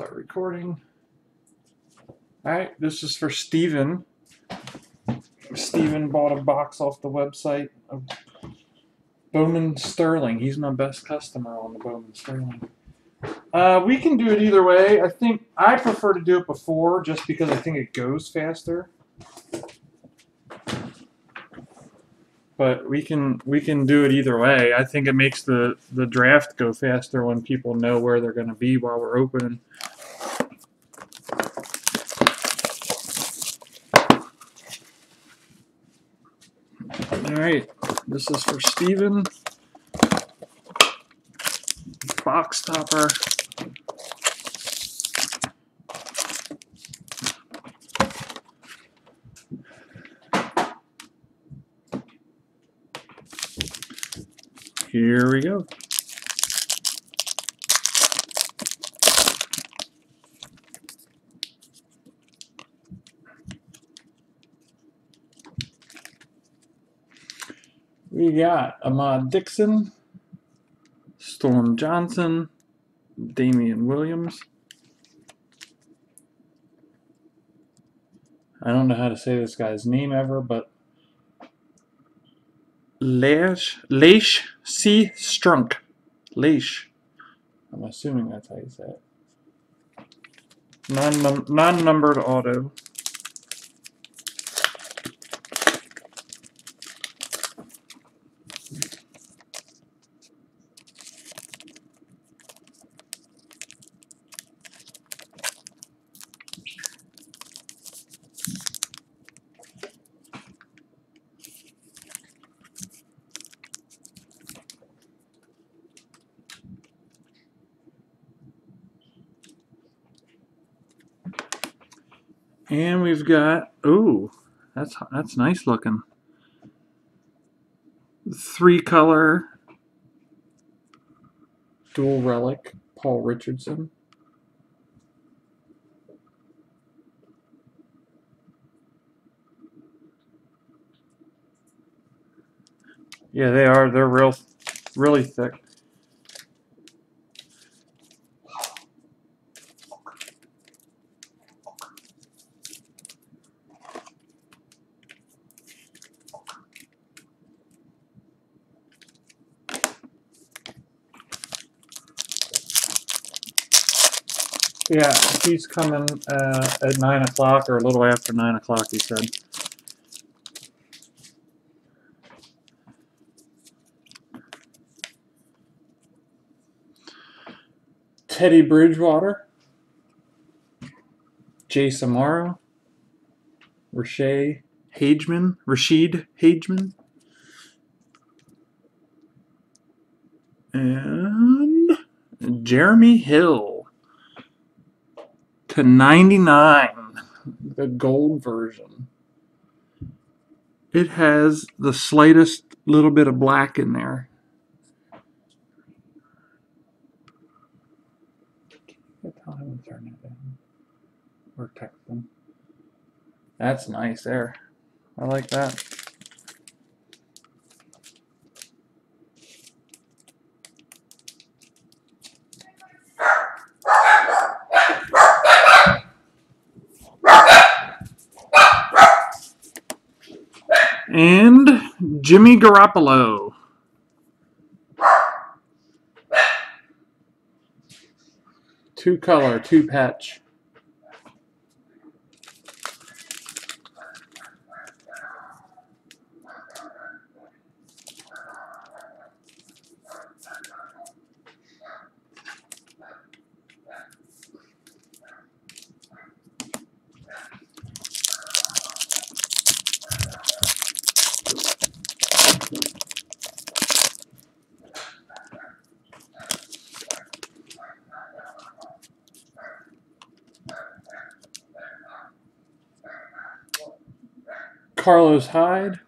Start recording. All right, this is for Steven. Steven bought a box off the website of Bowman Sterling. He's my best customer on the Bowman Sterling. Uh, we can do it either way. I think I prefer to do it before just because I think it goes faster. But we can we can do it either way. I think it makes the, the draft go faster when people know where they're going to be while we're opening. All right, this is for Steven. Box topper. Here we go. We got Ahmad Dixon, Storm Johnson, Damian Williams. I don't know how to say this guy's name ever, but Leish Leish Seastrunk. Leish. I'm assuming that's how you say it. Non non numbered auto. And we've got ooh, that's that's nice looking. Three color dual relic Paul Richardson. Yeah, they are. They're real, really thick. Yeah, he's coming uh, at 9 o'clock or a little after 9 o'clock, he said. Teddy Bridgewater, Jace Amaro, Rashay Hageman, Ra'Shede Hageman, and Jeremy Hill to 99, the gold version. It has the slightest little bit of black in there. Tell him turn it down. Or text them. That's nice there. I like that. And Jimmy Garoppolo. Two color, two patch. Carlos Hyde,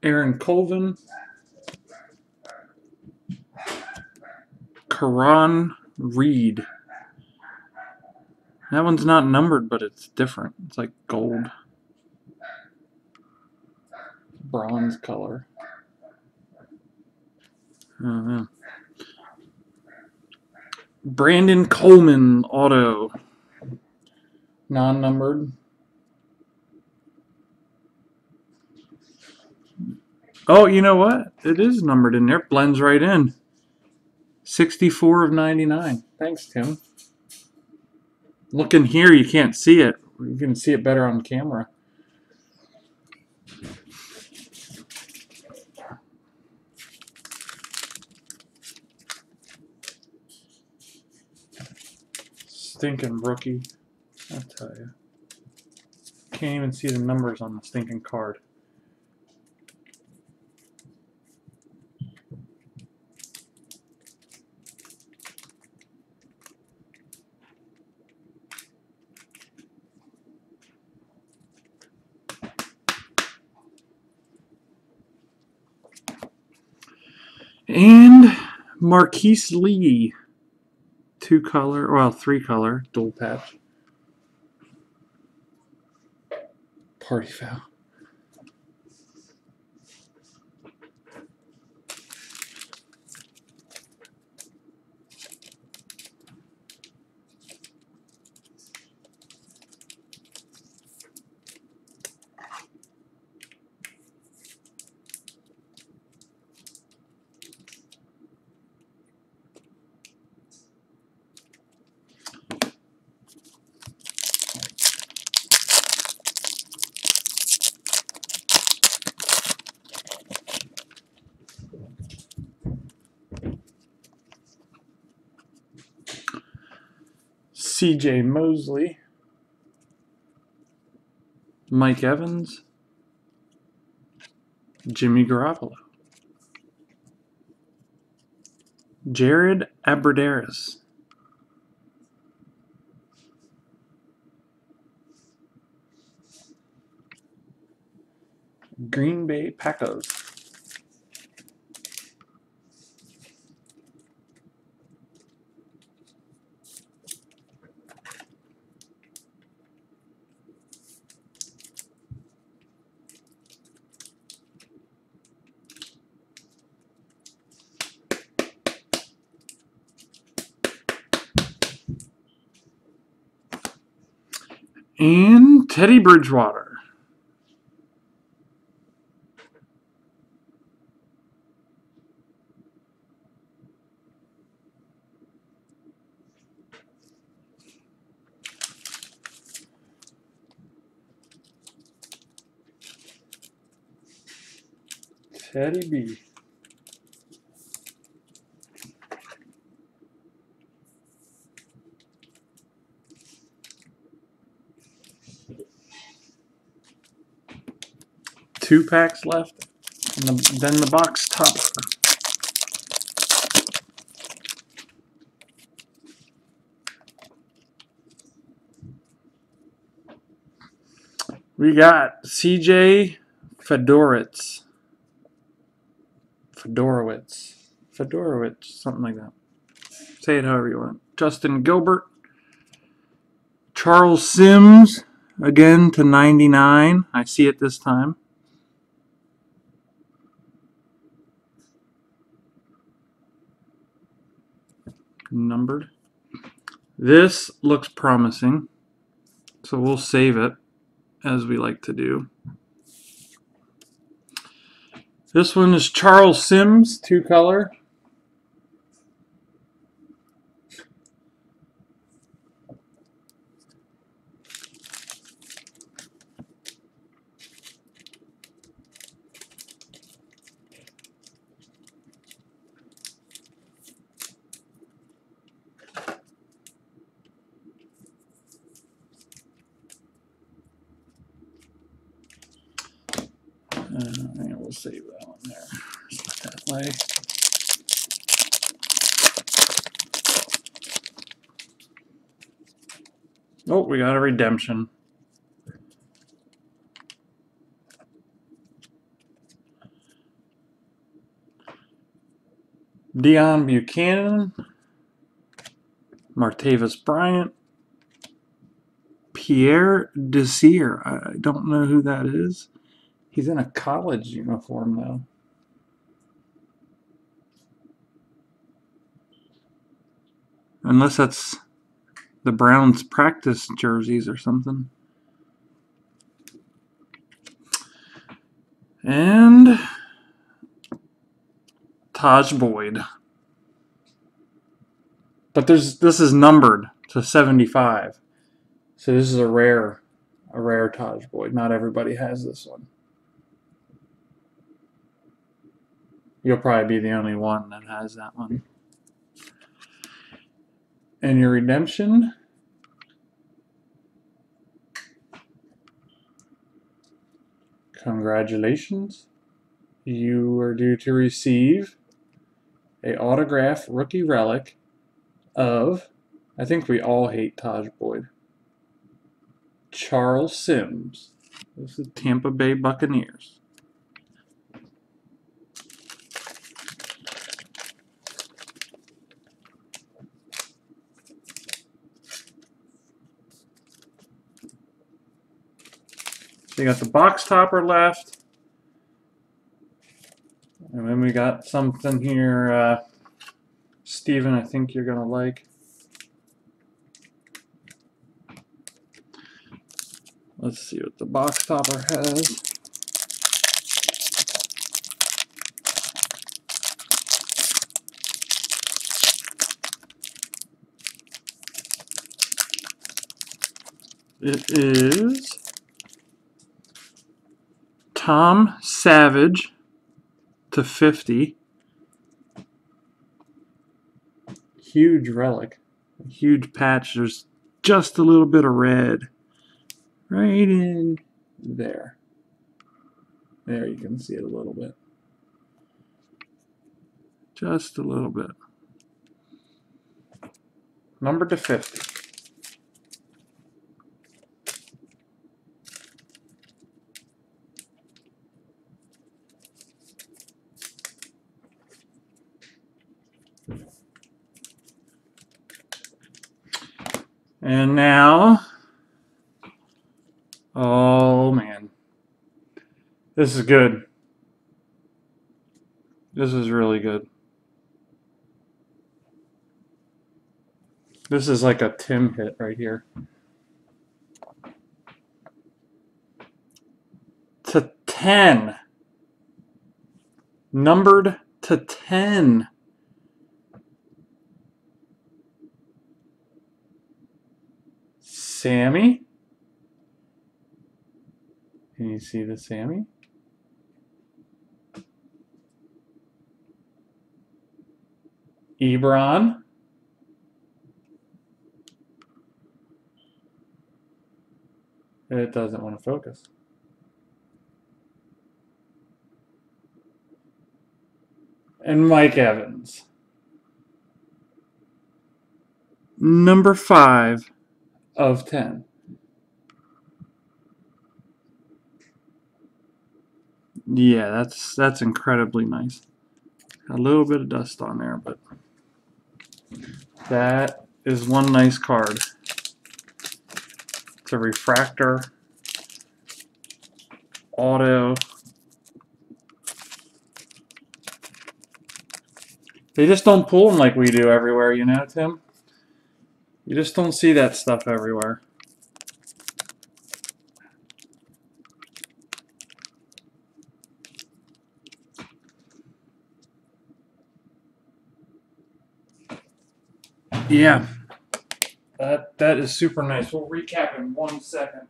Aaron Colvin, Karan Reed. That one's not numbered, but it's different. It's like gold. Bronze color. Brandon Coleman auto. Non numbered. Oh, you know what? It is numbered in there. Blends right in. 64 of 99. Thanks, Tim. Looking here, you can't see it. You can see it better on camera. Stinking rookie. I tell you. Can't even see the numbers on the stinking card. And Marquise Lee, two color, well, three color, dual patch. Party foul. CJ Mosley, Mike Evans, Jimmy Garoppolo, Jared Abbrederis, Green Bay Packers. And Teddy Bridgewater. Teddy B. Two packs left, and the, then the box topper. We got CJ Fiedorowicz. Fiedorowicz. Fiedorowicz, something like that. Say it however you want. Justin Gilbert. Charles Sims, again to 99. I see it this time. Numbered. This looks promising, so we'll save it as we like to do. This one is Charles Sims, two color. Uh, and we'll save that one there. That way. Oh, we got a redemption. Dion Buchanan, Martavis Bryant, Pierre Desir. I don't know who that is. He's in a college uniform though. Unless that's the Browns practice jerseys or something. And Tajh Boyd. But there's this is numbered to 75. So this is a rare a rare Tajh Boyd. Not everybody has this one. You'll probably be the only one that has that one. And your redemption Congratulations. You are due to receive a autograph rookie relic of I think we all hate Tajh Boyd. Charles Sims. This is Tampa Bay Buccaneers. You got the box topper left. And then we got something here, uh, Steven, I think you're going to like. Let's see what the box topper has. It is Tom Savage to 50. Huge relic. Huge patch. There's just a little bit of red right in there. There you can see it a little bit. Just a little bit. Number to 50. And now, oh man, this is good. This is really good. This is like a Tim hit right here. To 10. Numbered to 10. Sammy. Can you see the Sammy? Ebron. It doesn't want to focus. And Mike Evans. Number five of 10. Yeah, that's that's incredibly nice. A little bit of dust on there, but that is one nice card. It's a refractor auto. They just don't pull them like we do everywhere, you know, Tim? You just don't see that stuff everywhere. Yeah, that that is super nice. We'll recap in one second.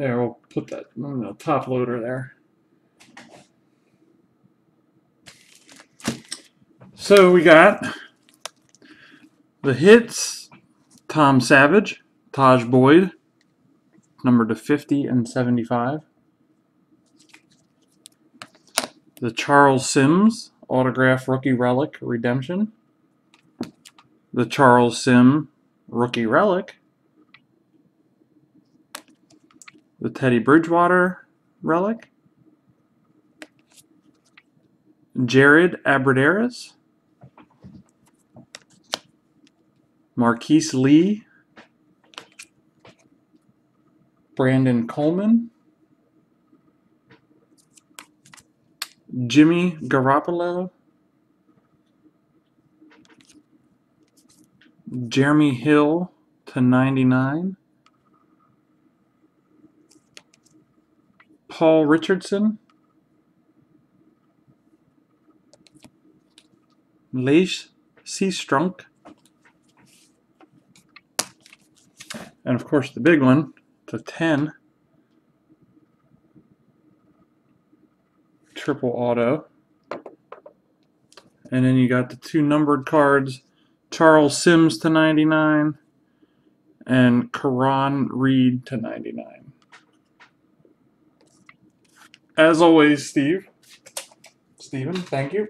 There, we'll put that the top loader there. So we got the hits, Tom Savage Tajh Boyd, number to 50 and 75. The Charles Sims autograph rookie relic redemption. The Charles Sim rookie relic. The Teddy Bridgewater relic. Jared Abbrederis. Marquise Lee. Brandon Coleman. Jimmy Garoppolo. Jeremy Hill to 99. Paul Richardson. Leish Seastrunk. And of course, the big one to 10. Triple auto. And then you got the two numbered cards Charles Sims to 99 and Karan Reed to 99. As always, Steve. Steven, thank you.